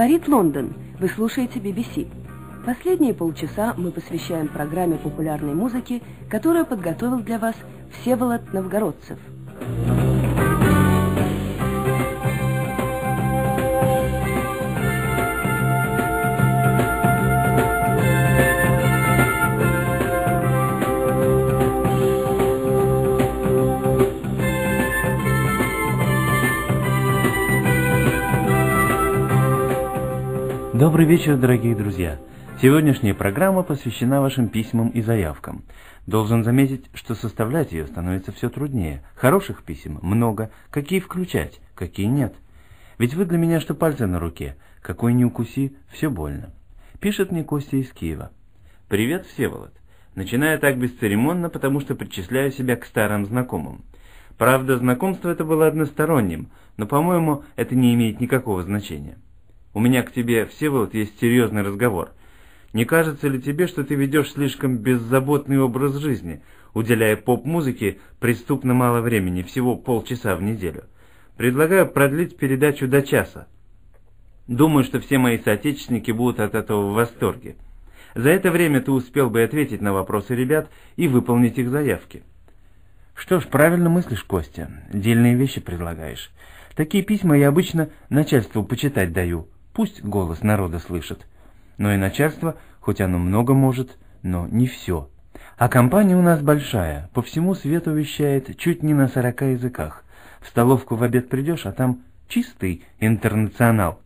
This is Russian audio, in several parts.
Говорит Лондон. Вы слушаете BBC. Последние полчаса мы посвящаем программе популярной музыки, которую подготовил для вас Всеволод Новгородцев. Добрый вечер, дорогие друзья! Сегодняшняя программа посвящена вашим письмам и заявкам. Должен заметить, что составлять ее становится все труднее. Хороших писем много, какие включать, какие нет. Ведь вы для меня что пальцы на руке, какой не укуси, все больно. Пишет мне Костя из Киева. «Привет, Всеволод. Начинаю так бесцеремонно, потому что причисляю себя к старым знакомым. Правда, знакомство это было односторонним, но, по-моему, это не имеет никакого значения». У меня к тебе, Всеволод, есть серьезный разговор. Не кажется ли тебе, что ты ведешь слишком беззаботный образ жизни, уделяя поп-музыке преступно мало времени, всего полчаса в неделю? Предлагаю продлить передачу до часа. Думаю, что все мои соотечественники будут от этого в восторге. За это время ты успел бы ответить на вопросы ребят и выполнить их заявки. Что ж, правильно мыслишь, Костя. Дельные вещи предлагаешь. Такие письма я обычно начальству почитать даю. Пусть голос народа слышит. Но и начальство, хоть оно много может, но не все. А компания у нас большая, по всему свету вещает чуть не на сорока языках. В столовку в обед придешь, а там чистый интернационал.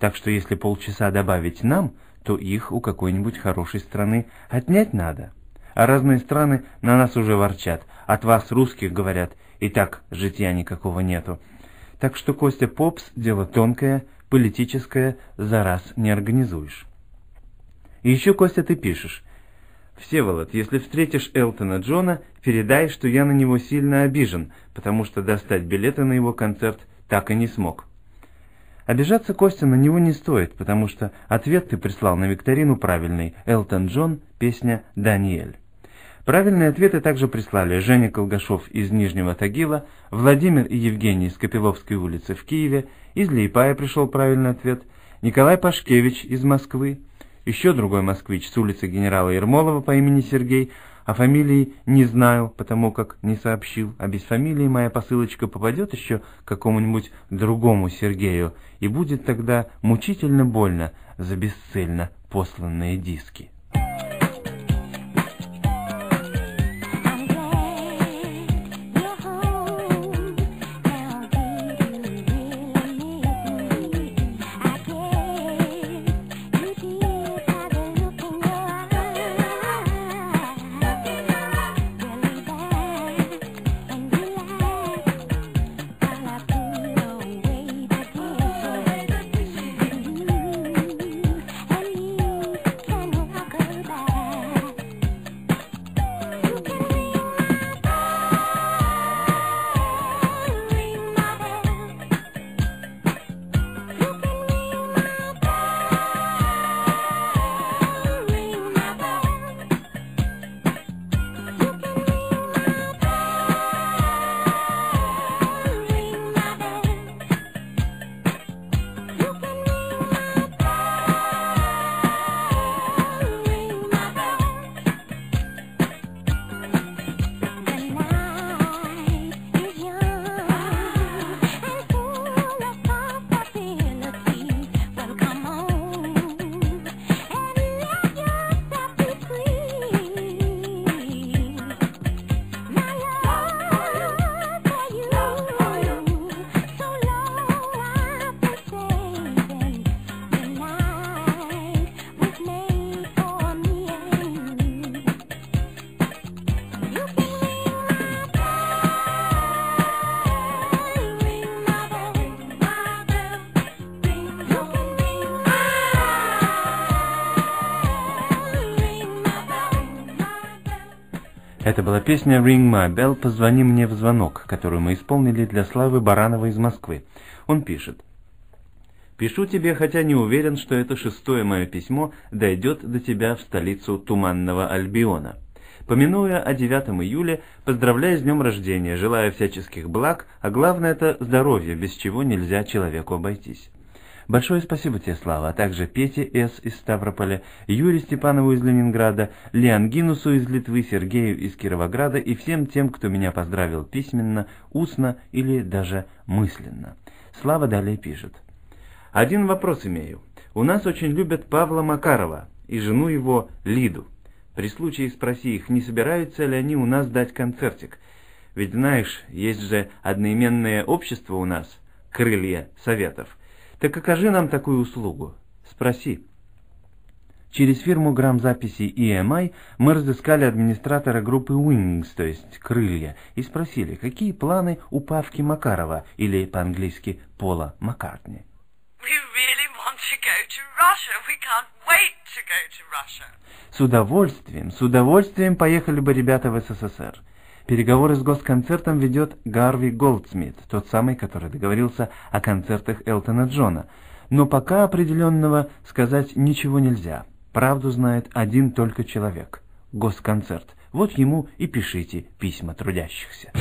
Так что если полчаса добавить нам, то их у какой-нибудь хорошей страны отнять надо. А разные страны на нас уже ворчат. От вас, русских, говорят, и так житья никакого нету. Так что, Костя, попс – дело тонкое, политическое за раз не организуешь. Еще, Костя, ты пишешь. Всеволод, если встретишь Элтона Джона, передай, что я на него сильно обижен, потому что достать билеты на его концерт так и не смог. Обижаться, Костя, на него не стоит, потому что ответ ты прислал на викторину правильный. Элтон Джон, песня «Даниэль». Правильные ответы также прислали Женя Колгашов из Нижнего Тагила, Владимир и Евгений из Копиловской улицы в Киеве, из Лейпая пришел правильный ответ, Николай Пашкевич из Москвы, еще другой москвич с улицы генерала Ермолова по имени Сергей, а фамилии не знаю, потому как не сообщил, а без фамилии моя посылочка попадет еще к какому-нибудь другому Сергею, и будет тогда мучительно больно за бесцельно посланные диски. Это была песня «Ring My Bell» «Позвони мне в звонок», которую мы исполнили для Славы Баранова из Москвы. Он пишет. «Пишу тебе, хотя не уверен, что это шестое мое письмо дойдет до тебя в столицу Туманного Альбиона. Помянуя о 9 июля, поздравляю с днем рождения, желаю всяческих благ, а главное это здоровье, без чего нельзя человеку обойтись. Большое спасибо тебе, Слава, а также Пете С. из Ставрополя, Юрию Степанову из Ленинграда, Леон Гинусу из Литвы, Сергею из Кировограда и всем тем, кто меня поздравил письменно, устно или даже мысленно. Слава далее пишет. Один вопрос имею. У нас очень любят Павла Макарова и жену его Лиду. При случае спроси их, не собираются ли они у нас дать концертик. Ведь знаешь, есть же одноименное общество у нас, крылья советов. Так окажи нам такую услугу. Спроси. Через фирму грамзаписи EMI мы разыскали администратора группы Wings, то есть «Крылья», и спросили, какие планы у Павки Макарова, или по-английски Пола Маккартни. С удовольствием, с удовольствием поехали бы ребята в СССР. Переговоры с госконцертом ведет Гарви Голдсмит, тот самый, который договорился о концертах Элтона Джона. Но пока определенного сказать ничего нельзя. Правду знает один только человек – госконцерт. Вот ему и пишите письма трудящихся.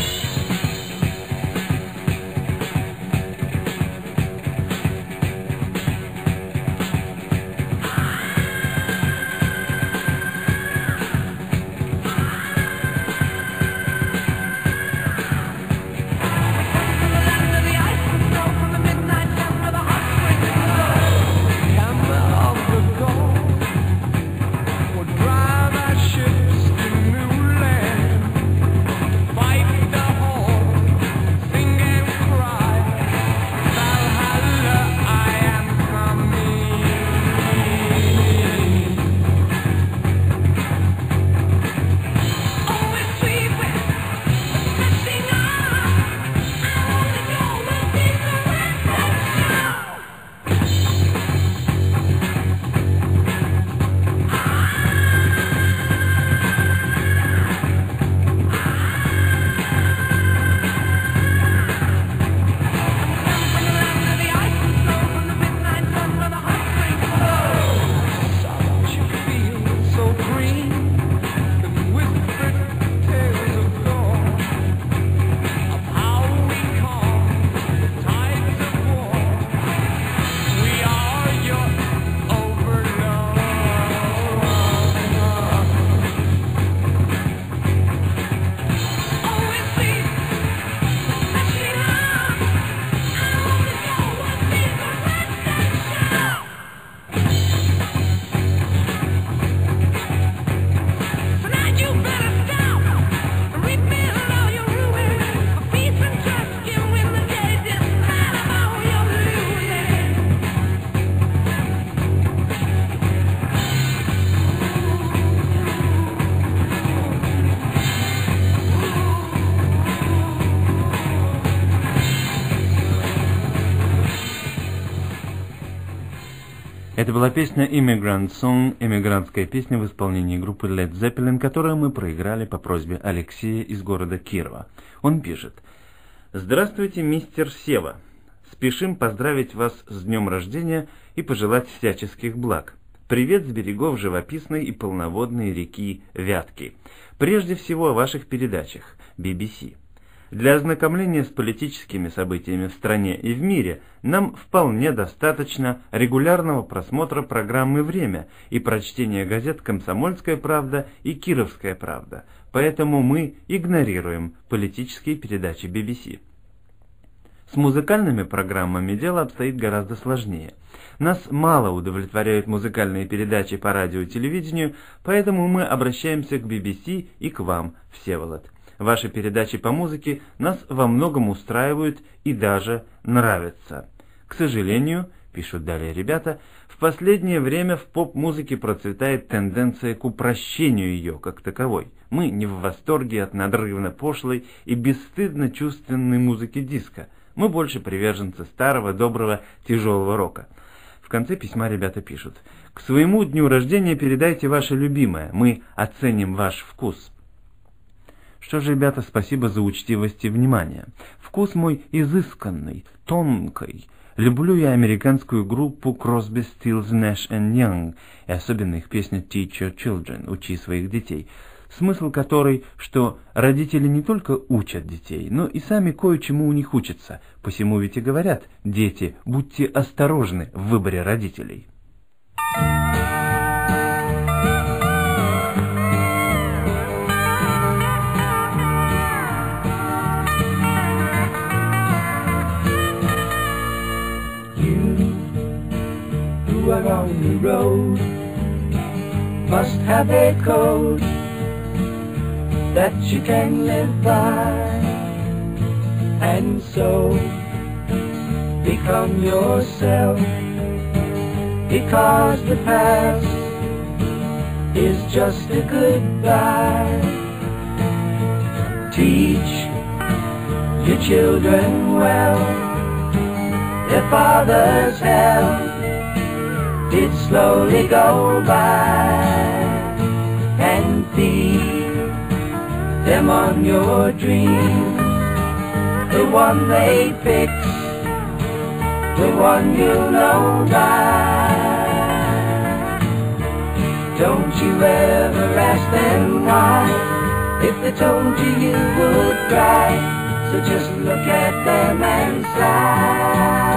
Это была песня Immigrant Song, эмигрантская песня в исполнении группы Led Zeppelin, которую мы проиграли по просьбе Алексея из города Кирова. Он пишет. Здравствуйте, мистер Сева. Спешим поздравить вас с днем рождения и пожелать всяческих благ. Привет с берегов живописной и полноводной реки Вятки. Прежде всего о ваших передачах BBC. Для ознакомления с политическими событиями в стране и в мире нам вполне достаточно регулярного просмотра программы «Время» и прочтения газет «Комсомольская правда» и «Кировская правда», поэтому мы игнорируем политические передачи BBC. С музыкальными программами дело обстоит гораздо сложнее. Нас мало удовлетворяют музыкальные передачи по радио и телевидению, поэтому мы обращаемся к BBC и к вам, Всеволод. Ваши передачи по музыке нас во многом устраивают и даже нравятся. К сожалению, пишут далее ребята, в последнее время в поп-музыке процветает тенденция к упрощению ее как таковой. Мы не в восторге от надрывно пошлой и бесстыдно чувственной музыки диска. Мы больше приверженцы старого, доброго, тяжелого рока. Конце письма ребята пишут. К своему дню рождения передайте ваше любимое. Мы оценим ваш вкус. Что же, ребята, спасибо за учтивость и внимание. Вкус мой изысканный, тонкий. Люблю я американскую группу Crosby, Stills, Nash Young, и особенно их песню Teach Your Children, учи своих детей. Смысл которой, что родители не только учат детей, но и сами кое-чему у них учатся. Посему ведь и говорят, дети, будьте осторожны в выборе родителей. are on the road must have a code that you can live by. And so become yourself. Because the past is just a goodbye. Teach your children well. Their father's help did slowly go by. And feed them on your dream. The one they pick, the one you know by. Don't you ever ask them why. If they told you you would cry, so just look at them and sigh.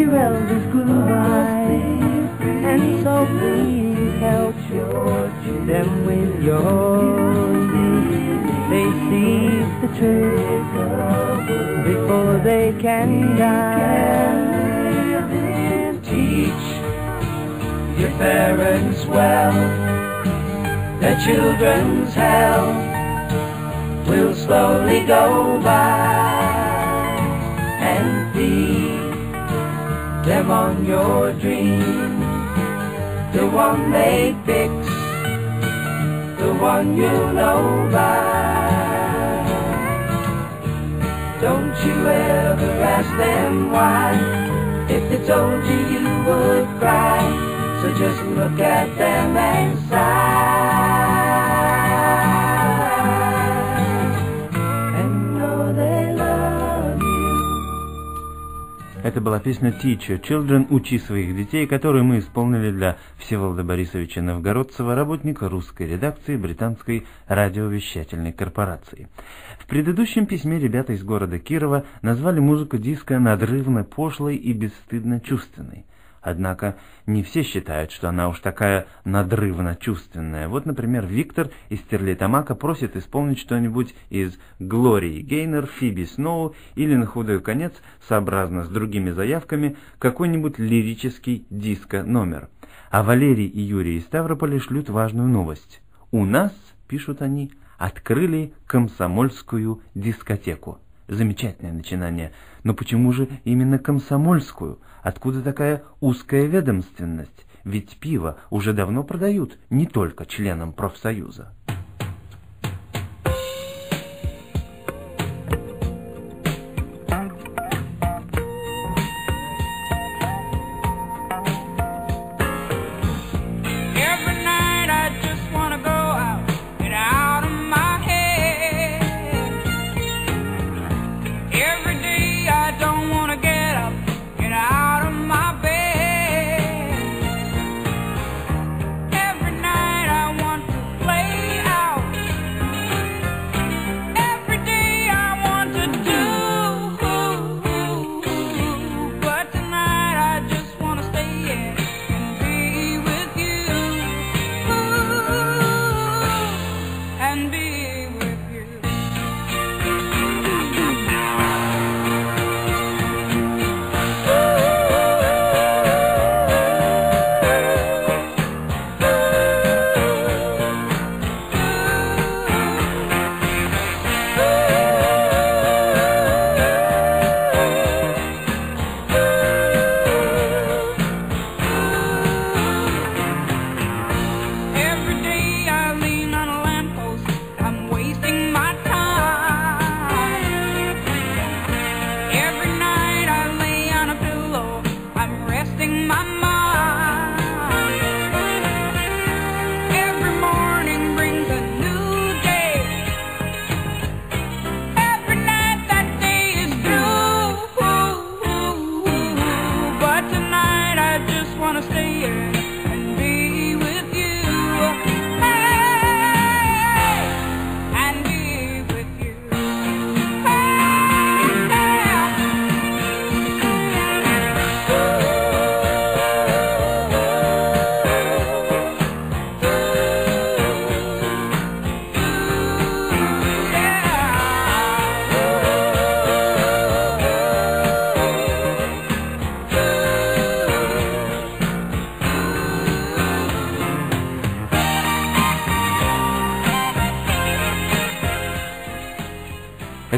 Your elders grew wise, and so please help them with your youth. They see the truth before they can die. Teach your parents well, their children's hell will slowly go by. Them on your dream. The one they fix, the one you know by. Don't you ever ask them why. If they told you, you would cry. So just look at them and sigh. Это была песня Teacher Children «Учи своих детей», которую мы исполнили для Всеволода Борисовича Новгородцева, работника русской редакции британской радиовещательной корпорации. В предыдущем письме ребята из города Кирова назвали музыку диска надрывно пошлой и бесстыдно чувственной. Однако не все считают, что она уж такая надрывно чувственная. Вот, например, Виктор из Терлитамака просит исполнить что-нибудь из Глории Гейнер, Фиби Сноу или, на худой конец, сообразно с другими заявками, какой-нибудь лирический диско-номер. А Валерий и Юрий из Ставрополя шлют важную новость. «У нас, — пишут они, — открыли комсомольскую дискотеку». Замечательное начинание. Но почему же именно комсомольскую? Откуда такая узкая ведомственность? Ведь пиво уже давно продают не только членам профсоюза.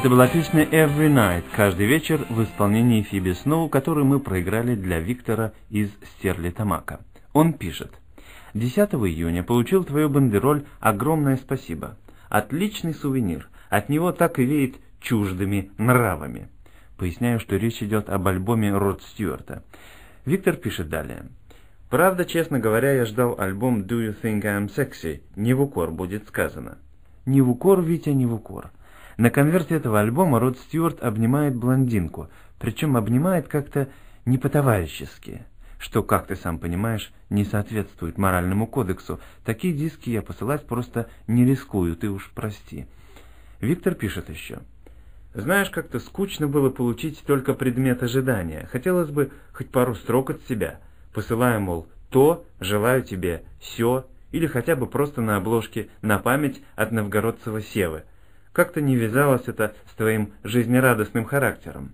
Это была песня «Every Night» каждый вечер в исполнении Фиби Сноу, которую мы проиграли для Виктора из Стерли Тамака. Он пишет. 10 июня получил твою бандероль «Огромное спасибо». Отличный сувенир. От него так и веет чуждыми нравами. Поясняю, что речь идет об альбоме Род Стюарта. Виктор пишет далее. Правда, честно говоря, я ждал альбом «Do You Think I'm Sexy?» Не в укор будет сказано. Не в укор, Витя, не в укор. На конверте этого альбома Род Стюарт обнимает блондинку, причем обнимает как-то не по-товарищески, что, как ты сам понимаешь, не соответствует моральному кодексу. Такие диски я посылать просто не рискую, ты уж прости. Виктор пишет еще. Знаешь, как-то скучно было получить только предмет ожидания. Хотелось бы хоть пару строк от себя. Посылаю, мол, то, желаю тебе, все, или хотя бы просто на обложке на память от новгородцева Севы. Как-то не вязалось это с твоим жизнерадостным характером.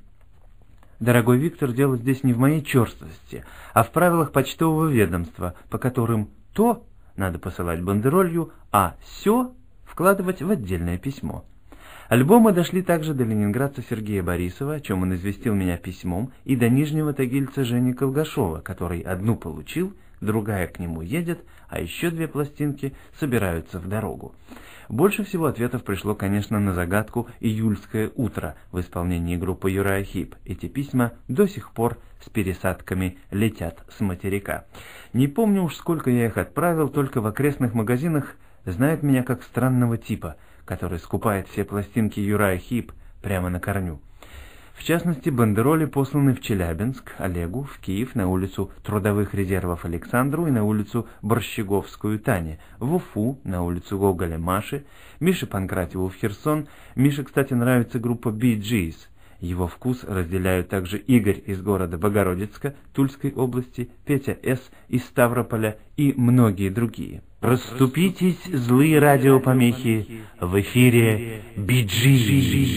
Дорогой Виктор, дело здесь не в моей черствости, а в правилах почтового ведомства, по которым то надо посылать бандеролью, а все вкладывать в отдельное письмо. Альбомы дошли также до ленинградца Сергея Борисова, о чем он известил меня письмом, и до нижнего тагильца Жени Колгашова, который одну получил, другая к нему едет, а еще две пластинки собираются в дорогу. Больше всего ответов пришло, конечно, на загадку «Июльское утро» в исполнении группы Юрая Хип. Эти письма до сих пор с пересадками летят с материка. Не помню уж, сколько я их отправил, только в окрестных магазинах знают меня как странного типа, который скупает все пластинки Юрая Хип прямо на корню. В частности, бандероли посланы в Челябинск, Олегу, в Киев, на улицу Трудовых резервов Александру и на улицу Борщеговскую Тане, в Уфу, на улицу Гоголя Маши, Мише Панкратьеву в Херсон. Мише, кстати, нравится группа Bee Gees. Его вкус разделяют также Игорь из города Богородицка, Тульской области, Петя С. из Ставрополя и многие другие. Расступитесь, злые радиопомехи, в эфире Биджи.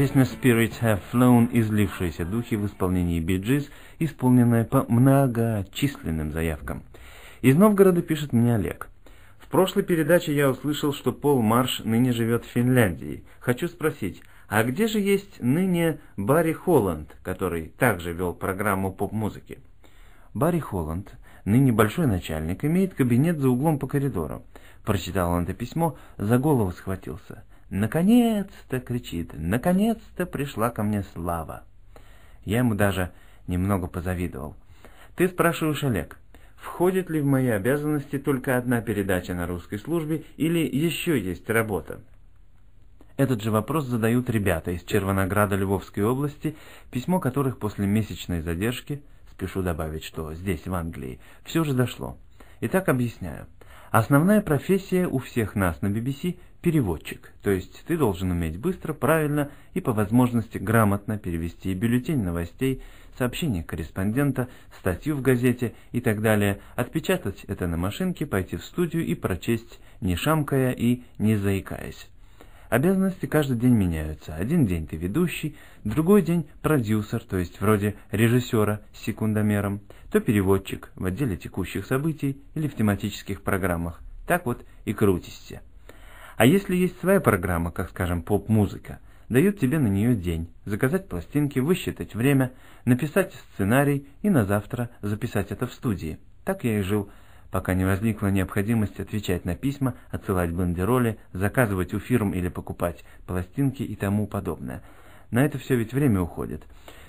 Песня Spirits Have Flown, излившаяся духи в исполнении Gees, исполненная по многочисленным заявкам. Из Новгорода пишет мне Олег. В прошлой передаче я услышал, что Пол Марш ныне живет в Финляндии. Хочу спросить, а где же есть ныне Барри Холланд, который также вел программу поп-музыки? Барри Холланд, ныне большой начальник, имеет кабинет за углом по коридору. Прочитал он это письмо, за голову схватился. «Наконец-то!» — кричит. «Наконец-то пришла ко мне слава!» Я ему даже немного позавидовал. «Ты спрашиваешь, Олег, входит ли в мои обязанности только одна передача на русской службе или еще есть работа?» Этот же вопрос задают ребята из Червонограда Львовской области, письмо которых после месячной задержки, спешу добавить, что здесь, в Англии, все же дошло. Итак, объясняю. Основная профессия у всех нас на BBC – переводчик, то есть ты должен уметь быстро, правильно и по возможности грамотно перевести бюллетень новостей, сообщение корреспондента, статью в газете и так далее, отпечатать это на машинке, пойти в студию и прочесть, не шамкая и не заикаясь. Обязанности каждый день меняются. Один день ты ведущий, другой день продюсер, то есть вроде режиссера с секундомером, то переводчик в отделе текущих событий или в тематических программах. Так вот и крутишься. А если есть своя программа, как скажем поп-музыка, дают тебе на нее день, заказать пластинки, высчитать время, написать сценарий и на завтра записать это в студии. Так я и жил пока не возникла необходимость отвечать на письма, отсылать бандероли, заказывать у фирм или покупать пластинки и тому подобное. На это все ведь время уходит.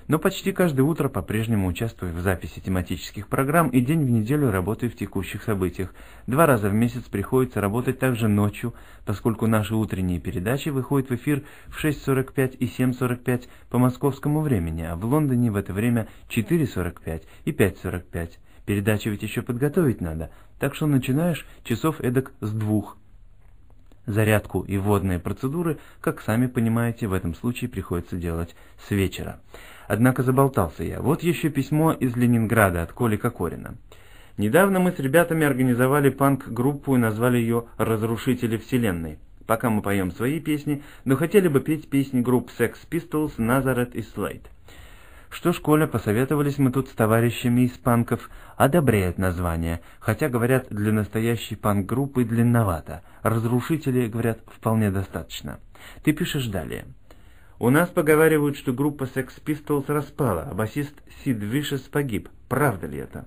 Но почти каждое утро по-прежнему участвую в записи тематических программ и день в неделю работаю в текущих событиях. Два раза в месяц приходится работать также ночью, поскольку наши утренние передачи выходят в эфир в 6.45 и 7.45 по московскому времени, а в Лондоне в это время 4.45 и 5.45. Передачу ведь еще подготовить надо, так что начинаешь часов эдак с двух. Зарядку и водные процедуры, как сами понимаете, в этом случае приходится делать с вечера. Однако заболтался я. Вот еще письмо из Ленинграда от Коли Кокорина. Недавно мы с ребятами организовали панк-группу и назвали ее «Разрушители Вселенной». Пока мы поем свои песни, но хотели бы петь песни групп Sex Pistols, Nazareth и Slate. Что ж, Коля, посоветовались мы тут с товарищами из панков, одобряют название, хотя, говорят, для настоящей панк-группы длинновато. Разрушители, говорят, вполне достаточно. Ты пишешь далее. У нас поговаривают, что группа Sex Pistols распала, а басист Сид Вишес погиб. Правда ли это?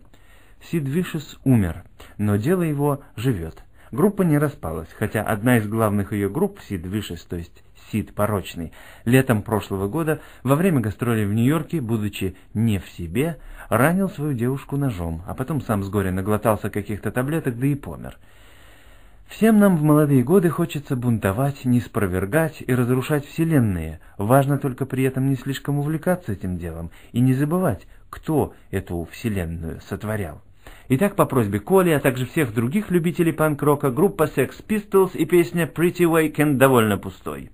Сид Вишес умер, но дело его живет. Группа не распалась, хотя одна из главных ее групп, Сид Вишес, то есть Сид Порочный, летом прошлого года во время гастролей в Нью-Йорке, будучи не в себе, ранил свою девушку ножом, а потом сам с горя наглотался каких-то таблеток, да и помер. Всем нам в молодые годы хочется бунтовать, не спровергать и разрушать вселенные. Важно только при этом не слишком увлекаться этим делом и не забывать, кто эту вселенную сотворял. Итак, по просьбе Коли, а также всех других любителей панк-рока, группа Sex Pistols и песня Pretty Waken довольно пустой.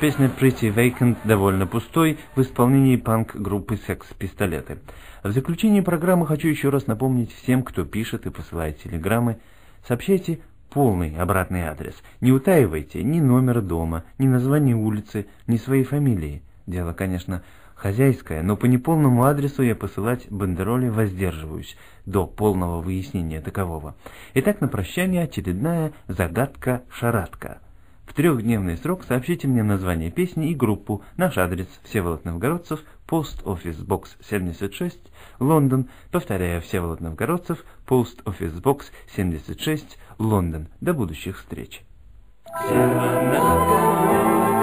Песня Pretty Vacant, довольно пустой, в исполнении панк-группы Sex Пистолеты. В заключении программы хочу еще раз напомнить всем, кто пишет и посылает телеграммы, сообщайте полный обратный адрес. Не утаивайте ни номер дома, ни название улицы, ни своей фамилии. Дело, конечно, хозяйское, но по неполному адресу я посылать бандероли воздерживаюсь до полного выяснения такового. Итак, на прощание очередная загадка-шарадка. В трехдневный срок сообщите мне название песни и группу, наш адрес Всеволод Новгородцев, Post Office Box 76, Лондон, повторяю, Всеволод Новгородцев, Post Office Box 76, Лондон. До будущих встреч. South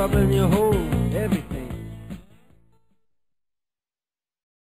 trouble in your